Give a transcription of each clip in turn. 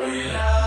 We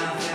now.